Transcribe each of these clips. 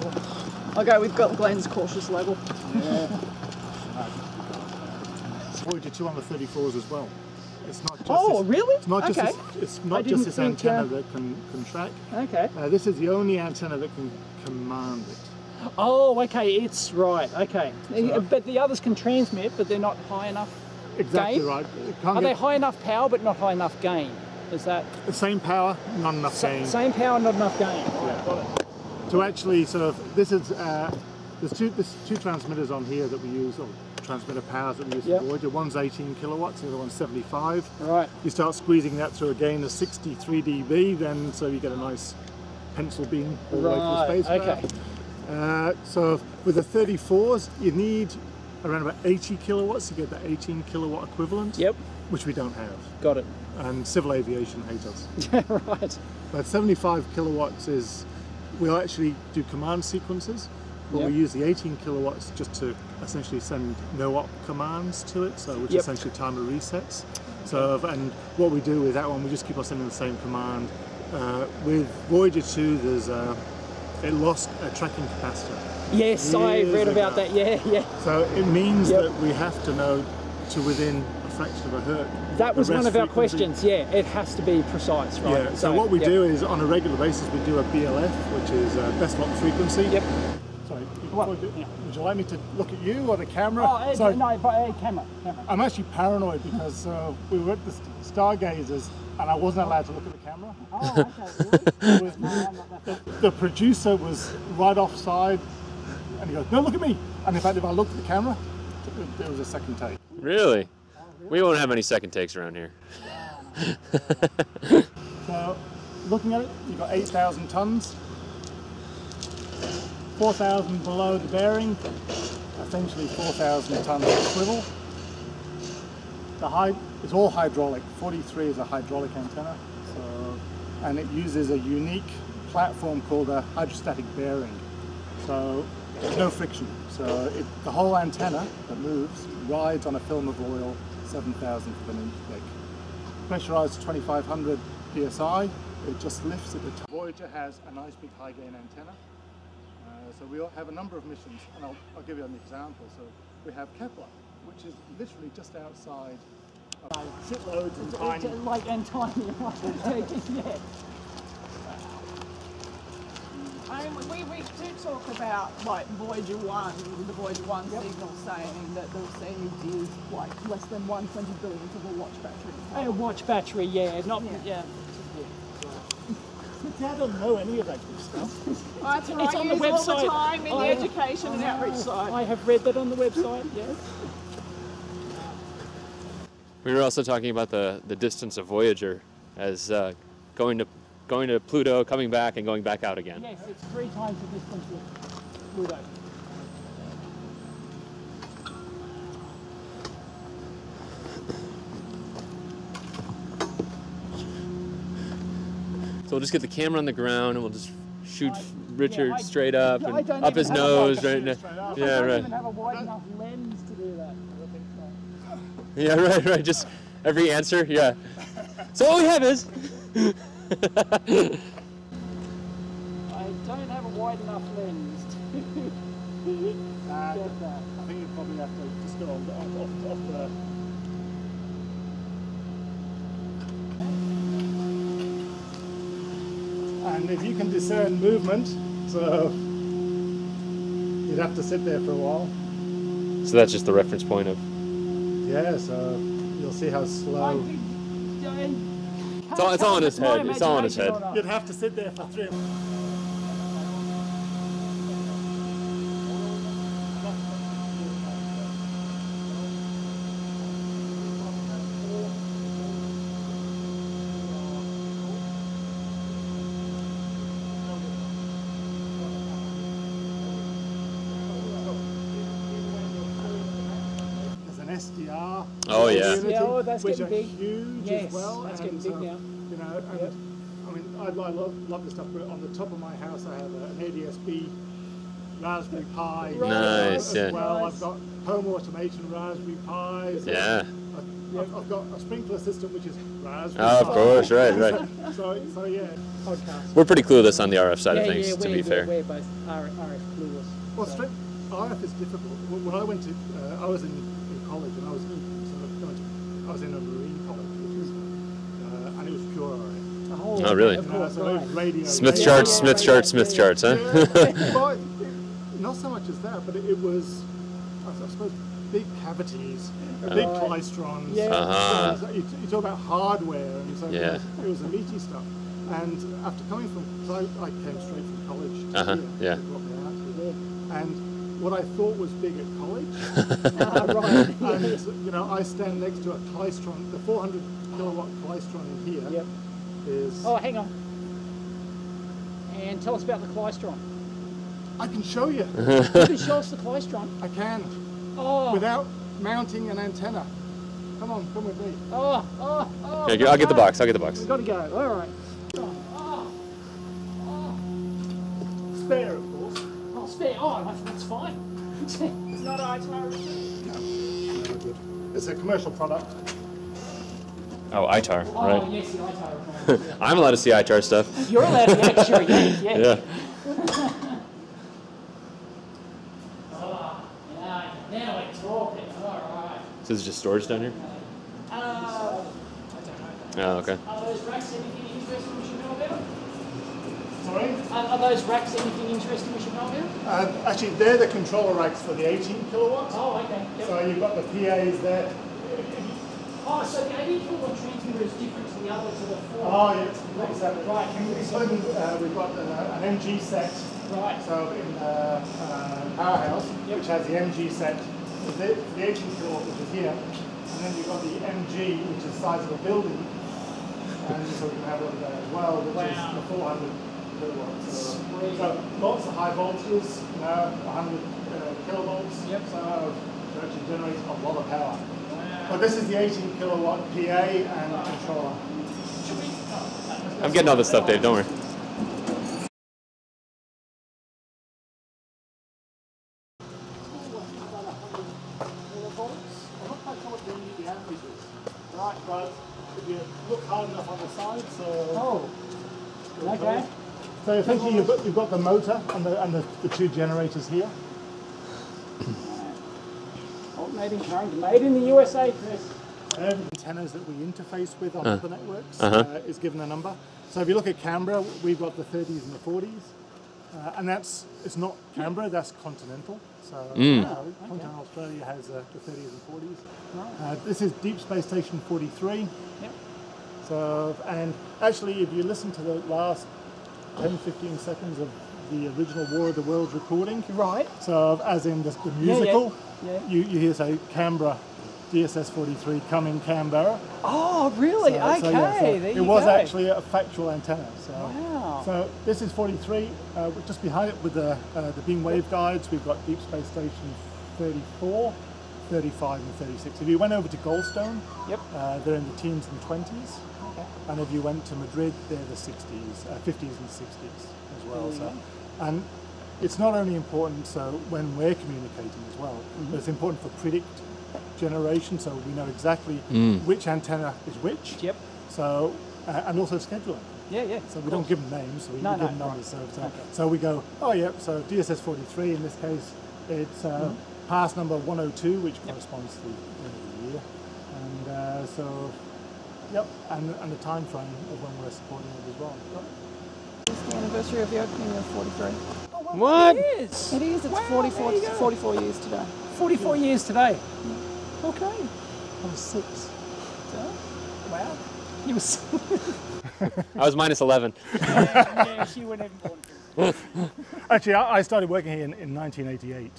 problem. I'll go with Glenn's cautious level. Yeah. Voyager 2 on the 34s as well. It's not just Oh, this, really? It's not just Okay. this, it's not just this think, antenna uh, that can, can track. Okay. Uh, this is the only antenna that can command it. Oh, okay, it's right. Okay, So- but the others can transmit, but they're not high enough. Exactly Gain? right. Are they high enough power but not high enough gain? Is that the same power, not enough gain. same power, not enough gain? Yeah. To actually sort of, this is, uh, there's two, there's two transmitters on here that we use, or transmitter powers that we use Yep. for Voyager. One's 18 kilowatts, the other one's 75. Right. You start squeezing that through a gain of 63 dB, then so you get a nice pencil beam all the way through space. okay. Uh, so with the 34s, you need around about 80 kilowatts to get the 18 kilowatt equivalent, Yep. which we don't have. Got it. And civil aviation hate us. Yeah, right. But 75 kilowatts is, we'll actually do command sequences, but Yep. we use the 18 kilowatts just to essentially send no-op commands to it, so which Yep. essentially timer resets. So, and what we do with that one, we just keep on sending the same command. Uh, with Voyager 2, there's uh, it lost a tracking capacitor. Yes, I read about ago. that. Yeah, yeah. So it means Yep. that we have to know to within a fraction of a hertz. That was one rest of our frequency- questions. Yeah, it has to be precise, right? Yeah, so what we yep. do is on a regular basis we do a BLF, which is uh, best lock frequency. Yep. Sorry, What? would, would you like me to look at you or the camera? Oh, Sorry, no, but uh, camera. camera. I'm actually paranoid because uh, we were at the Stargazers and I wasn't allowed to look at the camera. Oh, okay. Really? Was- no, I'm not that. the, the producer was right offside and he goes, no, look at me. And in fact, if I looked at the camera, there was a second take. Really? We won't have any second takes around here. So, looking at it, you've got 8,000 tons, 4,000 below the bearing, essentially 4,000 tons of swivel. The high, it's all hydraulic. 43 is a hydraulic antenna, so, and it uses a unique platform called a hydrostatic bearing. So, there's no friction. So, it, the whole antenna that moves rides on a film of oil 7,000th of an inch thick pressurized to 2500 psi. It just lifts at the top. Voyager has a nice big high gain antenna. Uh, so we have a number of missions, and I'll, I'll give you an example. So we have Kepler, which is literally just outside of shitloads of tiny. Like and tiny. yeah. I mean, we, we do talk about like Voyager 1, the Voyager 1 signal saying that the received is like less than 120 billionth of a watch battery. A watch battery, yeah, not Yeah. yeah. I don't know any of that good stuff. Oh, that's right. It's I on the use all the website. time in Oh, the yeah. education and outreach side. I have read that on the website. Yes. We were also talking about the, the distance of Voyager as uh, going to going to Pluto, coming back, and going back out again. Yes, it's three times the distance with Pluto. So we'll just get the camera on the ground and we'll just shoot Richard I- straight up and up his nose, right? Shoot straight up. Yeah, right. even have a wide enough lens to do that. Yeah, right, right. Just every answer, yeah. So all we have is. I don't have a wide enough lens to Uh, get that. I think you'd probably have to just go on the, off, off, off the. And if you can discern movement, so you'd have to sit there for a while. So that's just the reference point of. Yeah, so you'll see how I slow. It's all- it's all in his head, it's all in his head. You'd have to sit there for three. SDR. Oh, yeah. Yeah, oh, that's which getting are big. huge Yes, as well. that's and, getting big uh, now. You know, and Yep. I mean, I, I love, love this stuff, but on the top of my house I have an ADSB Raspberry Pi Right. Nice, as yeah. well. Nice. I've got home automation Raspberry Pis. Yeah. A I've, I've got a sprinkler system which is raspberry. Oh, of course, right, right. So, so yeah. Podcast. We're pretty clueless on the RF side yeah, of things, yeah, to we're, be fair. We're, we're both R- RF clueless. Well, straight, RF is difficult. When when I went to, uh, I was in, in college and I was sort of going to, I was in a marine college, which was, uh, and it was pure RF. Oh, Oh, really? Uh, course, so right. radio. Smith radio- charts, Smith yeah, charts, Smith charts, huh? Yeah, not so much as that, but it, it was, I, I suppose, big cavities, big Right. klystrons. Yeah. Uh-huh. So you, you talk about hardware, and so Yeah. it, was, it was the meaty stuff. And after coming from, so I, I came straight from college to Uh-huh, here, yeah. they brought me out here. and what I thought was big at college, right. And you know, I stand next to a klystron, the 400 kilowatt klystron in here is. Yep. Oh, hang on. And tell us about the klystron. I can show you. you can show us the klystron. I can Oh, without mounting an antenna. Come on, come with me. oh, oh, oh. Okay, I'll get the box. I'll get the box. We've got to go. All right. Oh, oh, Spare, of course. oh, spare. Oh, that's- that's fine. It's not ITAR. No, good. It's a commercial product. Oh, ITAR, Oh, right? yes, the ITAR. I'm allowed to see ITAR stuff. You're allowed to, yeah, sure, yeah, yeah. Yeah. Oh, now, now we're talking. All right. So this is just storage down here? Uh, Oh, okay. are those racks anything interesting we should know about? Sorry? Are, are those racks anything interesting we should know about? Uh, actually, they're the controller racks for the 18 kilowatts. Oh, okay. Yep. So you've got the PAs there. Oh, so the 80 kilowatt transmitter is different to the other, to the 4. Oh, yeah, exactly. Right. Including, uh, we've got uh, an MG set. Right. So in uh, uh, Powerhouse, Yep. which has the MG set, the, the 18 kilowatt, which is here, and then you've got the MG, which is the size of a building, and so we can have a look at that as well, which Wow. is the 400 kilowatts. So, so lots of high voltages, you know, 100 uh, kilovolts, Yep. so it actually generates a lot of power. Wow. But this is the 18 kilowatt PA and controller. Should we? I'm getting all this stuff, Dave. Don't worry. I'm not quite sure what the, the average is. Right, but if you look hard enough on the side, so. Oh, okay. So essentially you've got, you've got the motor and the, and the, the two generators here. Oh, made in Carrington. Made in the USA, Chris. Every antennas that we interface with on Uh. other networks Uh-huh. uh, is given a number. So if you look at Canberra, we've got the 30s and the 40s. Uh, and that's, it's not Canberra, that's continental. So Mm. uh, continental Australia has uh, the 30s and 40s. Uh, this is Deep Space Station 43. Yep. So, and actually, if you listen to the last 10, 15 seconds of the original War of the Worlds recording, Right. so as in the, the Yeah, yeah. musical, Yeah. You, you hear say Canberra, DSS 43 coming Canberra. Oh, really? So- okay. so, yeah, so it was go. actually a factual antenna. So, Wow. so this is 43. Uh, just behind it with the uh, the beam waveguides, we've got Deep Space Station 34, 35, and 36. If you went over to Goldstone, Yep. uh, they're in the teens and 20s. Okay. And if you went to Madrid, they're the 60s, uh, 50s and 60s as well. There So, and it's not only important so when we're communicating as well, Mm-hmm. but it's important for predict generation, so we know exactly which antenna is which. Yep. So, uh, and also scheduling. Yeah, yeah. So we don't give them names, so we, No, we no, give them right. numbers. So, so, Okay. so we go, oh yeah, so DSS 43 in this case, it's uh, Mm-hmm. pass number 102, which corresponds to the end of the year. And uh, so, yep, and, and the time frame of when we're supporting it as well. It's the anniversary of the opening of 43. What? It is. It is. It's Wow, 44, there you go. 44 years today. 44 years today. Okay. I was six. So, Wow. He was. I was minus 11. yeah, she wouldn't even born. Actually, I, I started working here in, in 1988.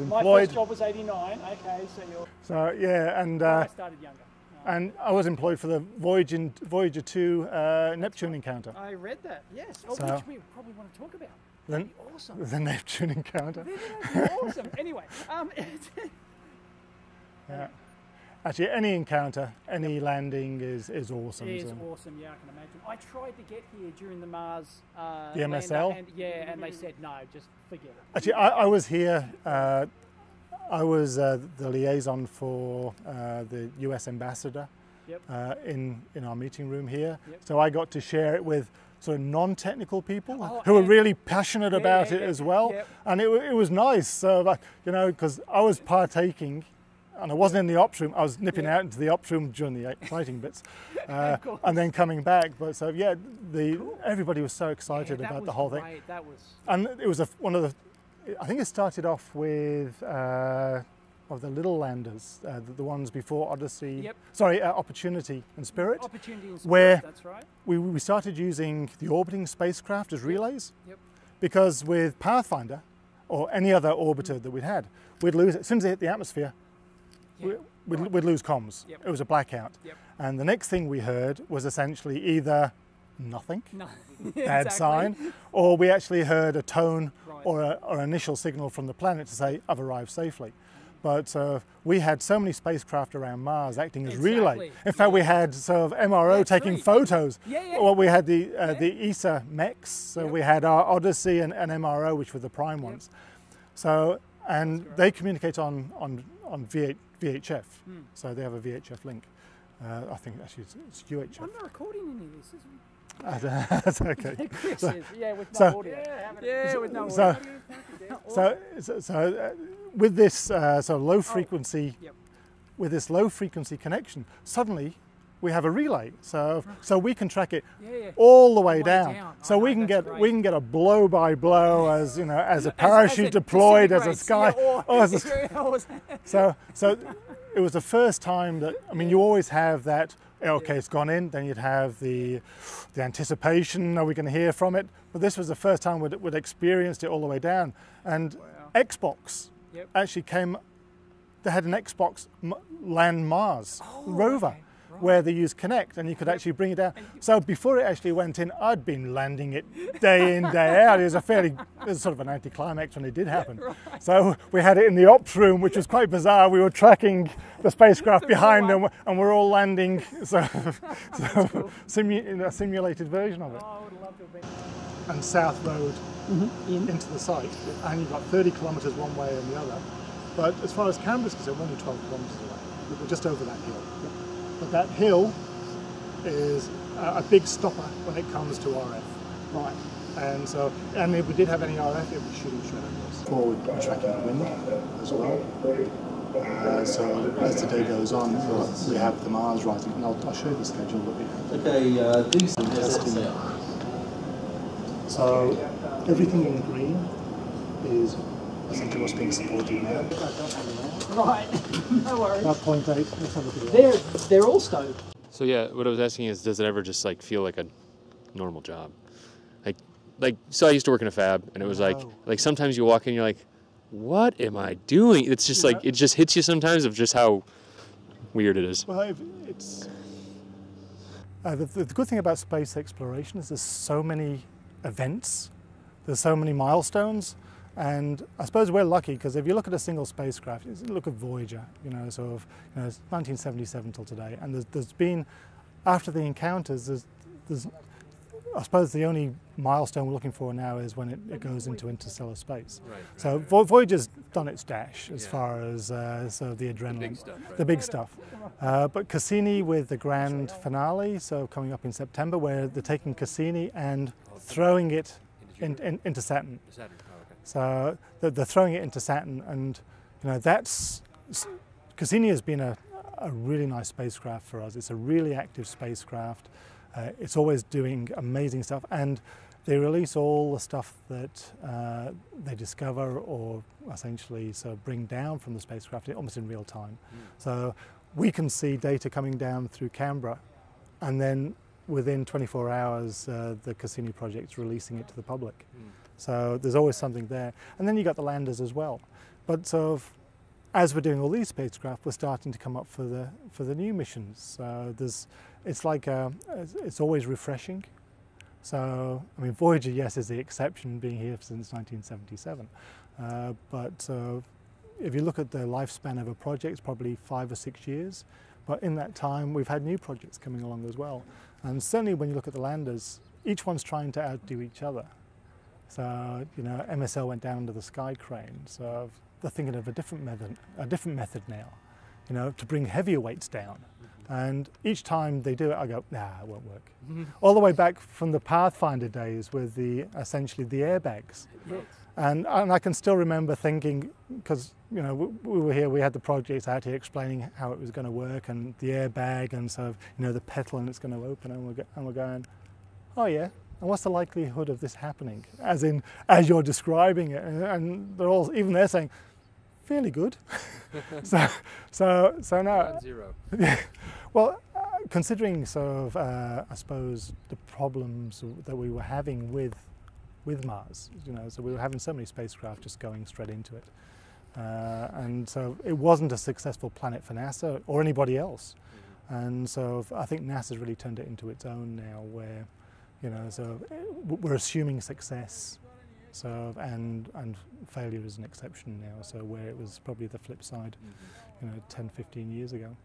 I My first job was 89. Okay, so you're. So yeah, and I uh, started younger. And I was employed for the Voyager Voyager 2 uh, Neptune encounter. I read that. Yes. Oh, So- which we probably want to talk about. The, awesome. the Neptune encounter. Awesome. Anyway, um, Yeah. Actually, any encounter, any landing is, is awesome. It is so- awesome, yeah, I can imagine. I tried to get here during the Mars. Uh, The MSL? And, yeah, and they said no, just forget it. Actually, I, I was here uh, I was uh, the liaison for uh, the US ambassador Yep. uh, in, in our meeting room here. Yep. So I got to share it with sort of non-technical people Oh, who were really passionate Yeah, about yeah, it yeah. as well. And it, it was nice. So, you know, because I was partaking and I wasn't in the ops room. I was nipping out into the ops room during the exciting bits, uh, and then coming back. But so yeah, the everybody was so excited about the whole thing. That was and it was a, one of the. I think it started off with uh, of the little landers, uh, the, the ones before Odyssey. Yep. Sorry, uh, Opportunity and Spirit. opportunity and Where- spirit, That's right. We, we started using the orbiting spacecraft as relays Yep. because with Pathfinder or any other orbiter that we'd had, we'd lose as soon as they hit the atmosphere. Yeah. we- We'd, we'd lose comms. Yep. It was a blackout. Yep. And the next thing we heard was essentially either nothing, No. bad exactly. sign, or we actually heard a tone Right. or a, or initial signal from the planet to say, I've arrived safely. But uh, we had so many spacecraft around Mars acting as relay. Exactly. In fact, we had sort of MRO That's taking right. photos. Yeah, yeah. Well, we had the uh, the ESA MEX, so Yep. we had our Odyssey and, and MRO, which were the prime ones. So, and they communicate on on on VH, VHF. Hmm. So they have a VHF link. Uh, I think actually it's, it's UHF. I'm not recording any of this. Is That's okay. Chris is. Yeah, with no so- audio. Yeah, with no so- audio. So, so, so uh, with this uh, so low frequency, Yep. with this low frequency connection, suddenly we have a relay. So, so we can track it Yeah, yeah. all the way way down. down. So Oh, we no, can that's get we can get a blow by blow as you know as a As- parachute as a deployed as a sky. yeah, or- oh, as a- so so it was the first time that I mean you always have that. Okay, it's gone in. Then you'd have the the anticipation. Are we going to hear from it? But this was the first time we'd, we'd experienced it all the way down. And Xbox Yep. actually came. They had an Xbox Land Mars Oh, rover. okay. Where they use Kinect and you could actually bring it down. So before it actually went in, I'd been landing it day in, day out. It was a fairly, it was sort of an anticlimax when it did happen. So we had it in the ops room, which was quite bizarre. We were tracking the spacecraft behind and, we're- and we're all landing, so, so simu- in a simulated version of it. Oh, I would love to have been. And South Road mm-hmm. In. into the site, and you've got 30 kilometres one way and the other. But as far as Canberra's concerned, we're only 12 kilometres away. We're just over that hill. But that hill is a, a big stopper when it comes to RF. Right. And so, and if we did have any RF, it would shoot shadows. Forward tracking the wind as well. Uh, so as the day goes on, we'll- we have the Mars rising, and I'll, I'll show you the schedule that we have. Okay, uh, these Testing. So everything in green is essentially was being supported now. Right. no worries. About point eight. Let's have a look at They're they're all stoked. So yeah, what I was asking is, does it ever just like feel like a normal job? Like, like so I used to work in a fab, and it was like, Oh. like sometimes you walk in, you're like, what am I doing? It's just like it just hits you sometimes of just how weird it is. Well, it's uh, the, the good thing about space exploration is there's so many events, there's so many milestones, and I suppose we're lucky because if you look at a single spacecraft, look at Voyager, you know, sort of, you know, it's 1977 till today, and there's, there's been after the encounters, there's, there's I suppose the only milestone we're looking for now is when it, it goes into interstellar space. Right. So Vo- Voyager's done its dash as far as uh, sort of the adrenaline, the big stuff. Uh, but Cassini with the grand finale, so coming up in September, where they're taking Cassini and throwing it in, in, into Saturn. So they're, throwing it into Saturn, and you know that's Cassini has been a, a really nice spacecraft for us. It's a really active spacecraft. Uh, it's always doing amazing stuff, and they release all the stuff that uh, they discover or essentially so bring down from the spacecraft almost in real time. So we can see data coming down through Canberra, and then within 24 hours, uh, the Cassini project's releasing it to the public. So there's always something there. And then you got the landers as well. But sort of, as we're doing all these spacecraft, we're starting to come up for the for the new missions. So there's, it's like uh it's, it's always refreshing. So I mean, Voyager, yes, is the exception, being here since 1977. Uh, but uh, if you look at the lifespan of a project, it's probably five or six years. But in that time, we've had new projects coming along as well. And certainly, when you look at the landers, each one's trying to outdo each other. So you know, MSL went down under the sky crane. So they're thinking of a different method, a different method now, you know, to bring heavier weights down. And each time they do it, I go, nah, it won't work. All the way back from the Pathfinder days with the essentially the airbags. Yes. And, and I can still remember thinking, because you know we, we were here, we had the project out here explaining how it was going to work and the airbag and sort of you know the petal and it's going to open and we're, and we're going, oh yeah, and what's the likelihood of this happening? As in, as you're describing it, and, and they're all even they're saying, fairly good. so so so now Zero. yeah. Well, uh, considering sort of, uh, I suppose, the problems that we were having with with Mars, you know, so we were having so many spacecraft just going straight into it, uh, and so it wasn't a successful planet for NASA or anybody else, and so I think NASA's really turned it into its own now, where, you know, so uh, we're assuming success. So and and failure is an exception now. So where it was probably the flip side, you know, 10, 15 years ago.